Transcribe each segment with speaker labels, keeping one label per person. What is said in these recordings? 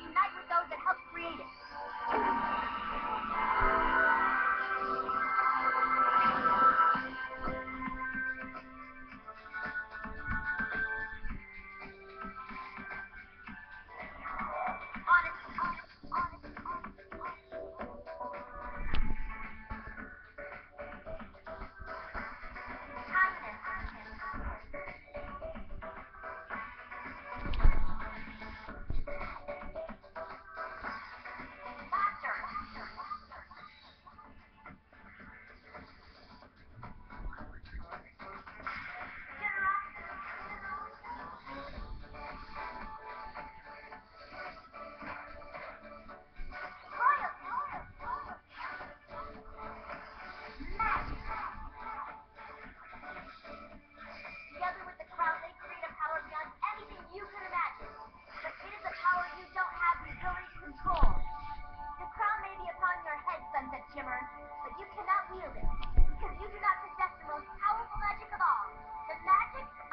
Speaker 1: United wield it, because you do not possess the most powerful magic of all, the magic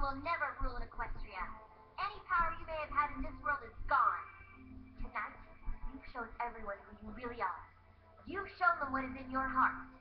Speaker 1: will never rule in Equestria. Any power you may have had in this world is gone. Tonight, you've shown everyone who you really are. You've shown them what is in your heart.